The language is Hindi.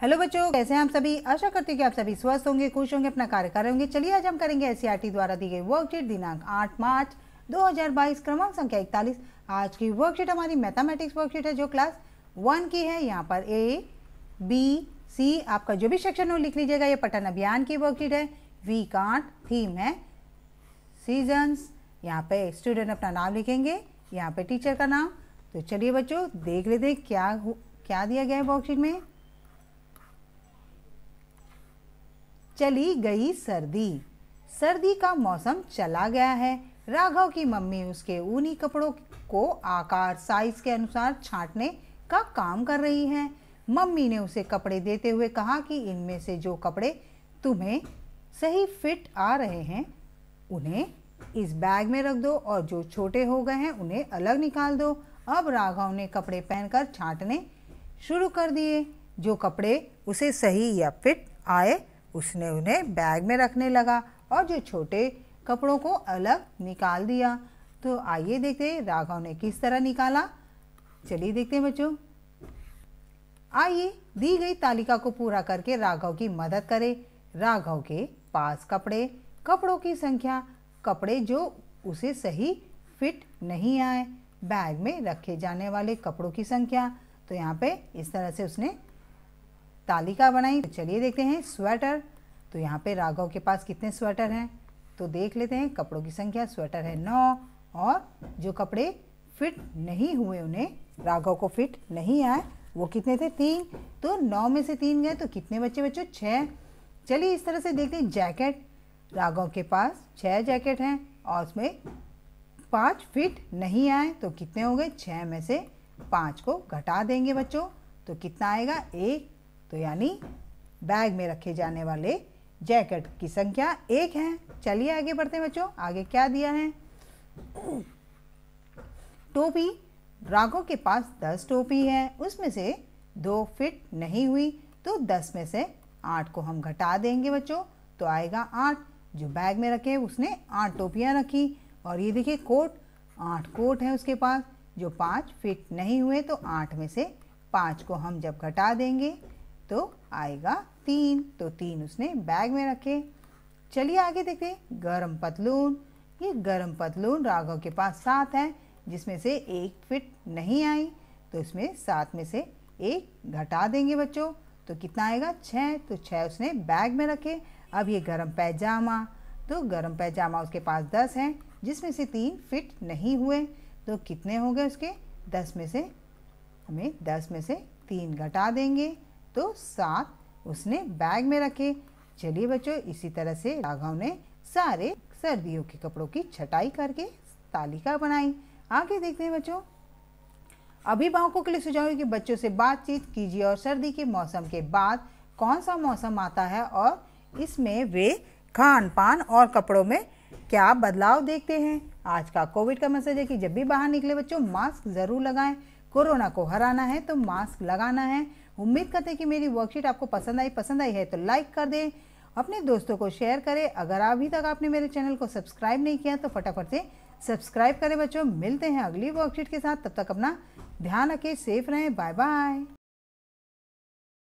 हेलो बच्चों, कैसे हैं आप सभी? आशा करती हूँ कि आप सभी स्वस्थ होंगे, खुश होंगे, अपना कार्य कर रहे होंगे चलिए, आज हम करेंगे एस द्वारा दी गई वर्कशीट दिनांक 8 मार्च 2022 क्रमांक संख्या इकतालीस। आज की वर्कशीट हमारी मैथमेटिक्स वर्कशीट है, जो क्लास वन की है। यहाँ पर ए बी सी आपका जो भी सेक्शन हो, लिख लीजिएगा। ये पठन अभियान की वर्कशीट है। वी कांट थीम है। सीजन्स यहाँ पे स्टूडेंट अपना नाम लिखेंगे। यहाँ पे टीचर का नाम। तो चलिए बच्चों, देख लेते हैं क्या क्या दिया गया है वर्कशीट में। चली गई सर्दी। सर्दी का मौसम चला गया है। राघव की मम्मी उसके ऊनी कपड़ों को आकार साइज़ के अनुसार छांटने का काम कर रही है। मम्मी ने उसे कपड़े देते हुए कहा कि इनमें से जो कपड़े तुम्हें सही फिट आ रहे हैं, उन्हें इस बैग में रख दो और जो छोटे हो गए हैं, उन्हें अलग निकाल दो। अब राघव ने कपड़े पहनकर छांटने शुरू कर दिए। जो कपड़े उसे सही या फिट आए उसने उन्हें बैग में रखने लगा और जो छोटे कपड़ों को अलग निकाल दिया। तो आइए देखते हैं राघव ने किस तरह निकाला। चलिए देखते हैं बच्चों। आइए दी गई तालिका को पूरा करके राघव की मदद करें। राघव के पास कपड़े, कपड़ों की संख्या, कपड़े जो उसे सही फिट नहीं आए। बैग में रखे जाने वाले कपड़ों की संख्या। तो यहाँ पे इस तरह से उसने तालिका बनाई। तो चलिए देखते हैं, स्वेटर। तो यहाँ पे राघव के पास कितने स्वेटर हैं? तो देख लेते हैं, कपड़ों की संख्या, स्वेटर है नौ। और जो कपड़े फिट नहीं हुए, उन्हें राघव को फिट नहीं आए, वो कितने थे? तीन। तो नौ में से तीन गए तो कितने बच्चे बच्चों? छः चलिए इस तरह से देखते हैं, जैकेट। राघव के पास छः जैकेट हैं और उसमें पाँच फिट नहीं आए तो कितने हो गए? छः में से पाँच को घटा देंगे बच्चों। तो कितना आएगा? एक तो यानी बैग में रखे जाने वाले जैकेट की संख्या एक है। चलिए आगे बढ़ते हैं बच्चों। आगे क्या दिया है? टोपी। राघव के पास दस टोपी है। उसमें से दो फिट नहीं हुई तो दस में से आठ को हम घटा देंगे बच्चों। तो आएगा आठ। जो बैग में रखे, उसने आठ टोपियाँ रखी। और ये देखिए, कोट। आठ कोट है उसके पास। जो पाँच फिट नहीं हुए तो आठ में से पाँच को हम जब घटा देंगे तो आएगा तीन। तो तीन उसने बैग में रखे। चलिए आगे देखते गरम पतलून। ये गरम पतलून राघव के पास सात है, जिसमें से एक फिट नहीं आई। तो इसमें सात में से एक घटा देंगे बच्चों। तो कितना आएगा? छः तो छः उसने बैग में रखे। अब ये गरम पैजामा। तो गरम पैजामा उसके पास दस हैं, जिसमें से तीन फिट नहीं हुए। तो कितने हो गए उसके? दस में से, हमें दस में से तीन घटा देंगे। तो सात उसने बैग में रखे। चलिए बच्चों, इसी तरह से राघव ने सारे सर्दियों के कपड़ों की छटाई करके तालिका बनाई। आगे देखते हैं बच्चों। अभिभावकों के लिए सुझाव कि बच्चों से बातचीत कीजिए और सर्दी के मौसम के बाद कौन सा मौसम आता है और इसमें वे खान पान और कपड़ों में क्या बदलाव देखते हैं। आज का कोविड का मैसेज है कि जब भी बाहर निकले बच्चों, मास्क ज़रूर लगाएँ। कोरोना को हराना है तो मास्क लगाना है। उम्मीद करते हैं कि मेरी वर्कशीट आपको पसंद आई पसंद आई है तो लाइक कर दें। अपने दोस्तों को शेयर करें। अगर अभी तक आपने मेरे चैनल को सब्सक्राइब नहीं किया तो फटाफट से सब्सक्राइब करें बच्चों। मिलते हैं अगली वर्कशीट के साथ। तब तक अपना ध्यान रखें सेफ़ रहें। Bye bye